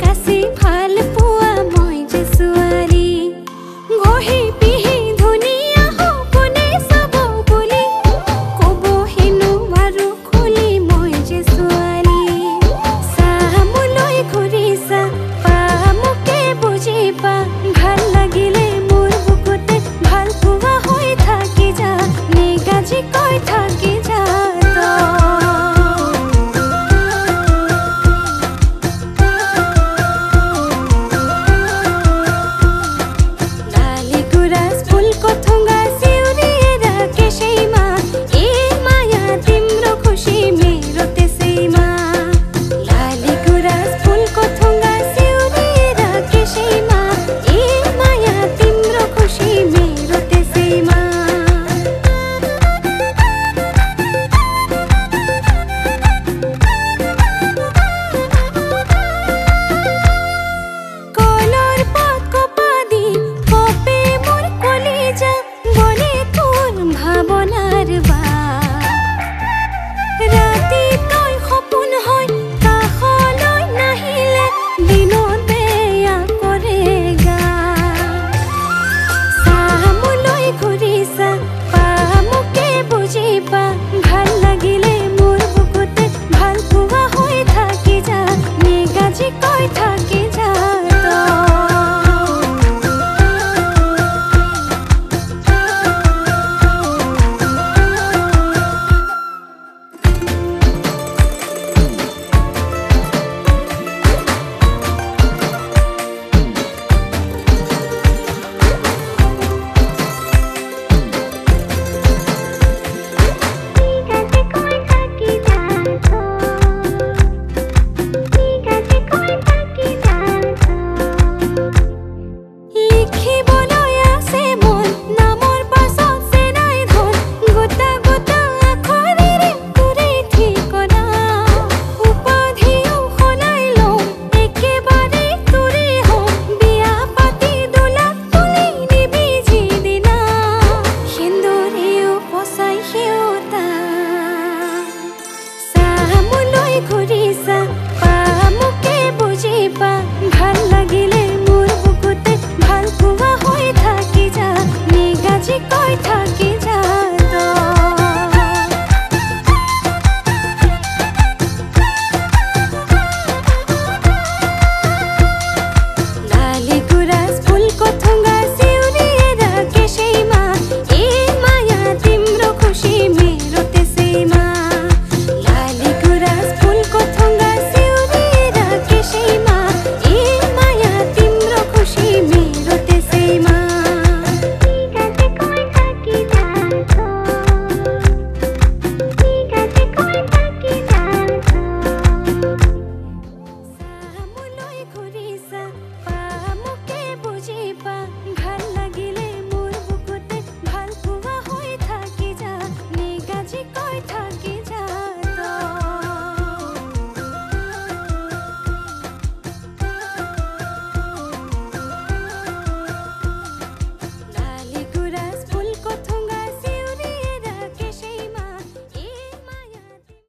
kasih hal